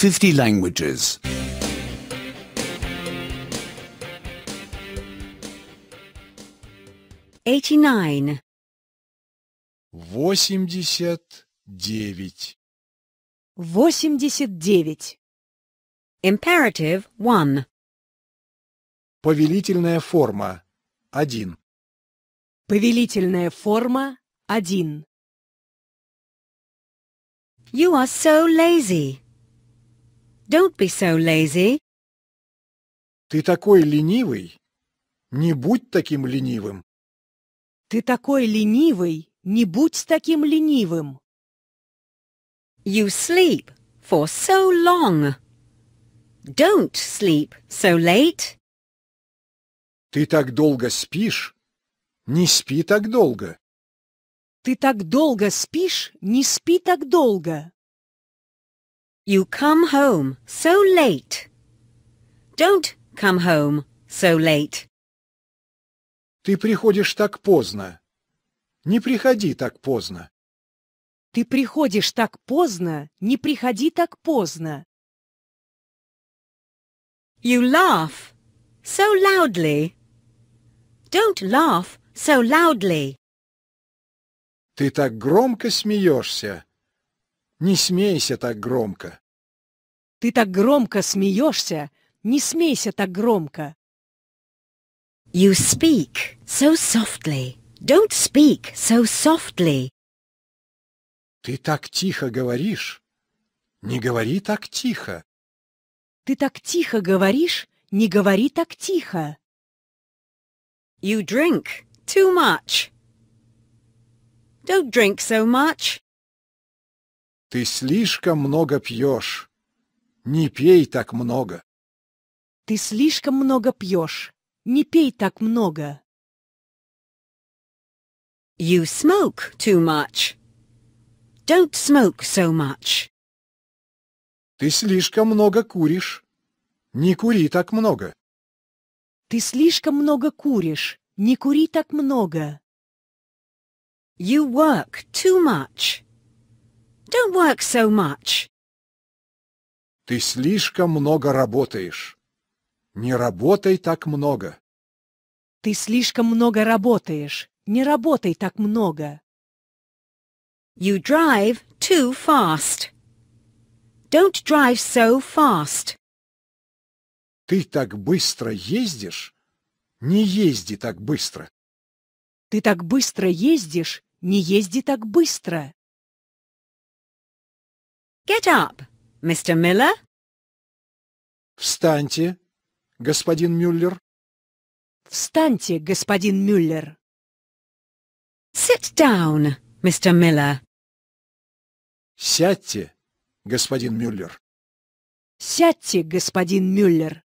50 languages. 89. Восемьдесят девять. 89. Imperative 1. Повелительная форма. Один. Повелительная форма 1. You are so lazy. Don't be so lazy. Ты такой ленивый. Не будь таким ленивым. Ты такой ленивый, не будь таким ленивым. You sleep for so long. Don't sleep so late. Ты так долго спишь. Не спи так долго. Ты так долго спишь, не спи так долго. You come home so late. Don't come home so late. Ты приходишь так поздно. Не приходи так поздно. Ты приходишь так поздно, не приходи так поздно. You laugh so loudly. Don't laugh so loudly. Ты так громко смеешься. Не смейся так громко. Ты так громко смеешься, не смейся так громко. You speak so softly. Don't speak so softly. Ты так тихо говоришь. Не говори так тихо. Ты так тихо говоришь, не говори так тихо. You drink too much. Don't drink so much. Ты слишком много пьешь. Не пей так много. Ты слишком много пьешь. Не пей так много. You smoke too much. Don't smoke so much. Ты слишком много куришь. Не кури так много. Ты слишком много куришь. Не кури так много. You work too much. Don't work so much. Ты слишком много работаешь. Не работай так много. Ты слишком много работаешь. Не работай так много. You drive too fast. Don't drive so fast. Ты так быстро ездишь. Не езди так быстро. Ты так быстро ездишь, не езди так быстро. Get up, Mr. Miller. Встаньте, господин Мюллер. Встаньте, господин Мюллер. Sit down, Mr. Miller. Сядьте, господин Мюллер. Сядьте, господин Мюллер.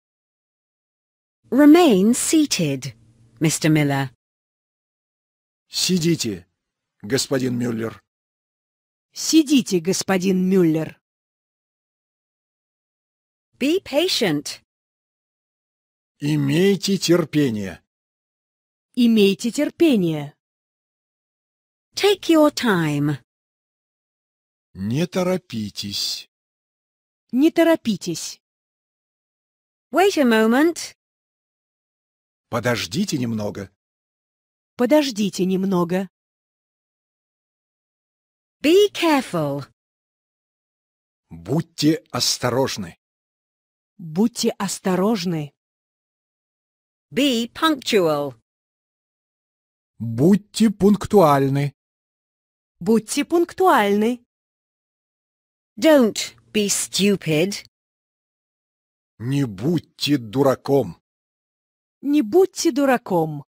Remain seated, Mr. Miller. Сидите, господин Мюллер. Сидите, господин Мюллер. Be patient. Имейте терпение. Имейте терпение. Take your time. Не торопитесь. Не торопитесь. Wait a moment. Подождите немного. Подождите немного. Be careful. Будьте осторожны. Будьте осторожны. Be punctual. Будьте пунктуальны. Будьте пунктуальны. Don't be stupid. Не будьте дураком. Не будьте дураком.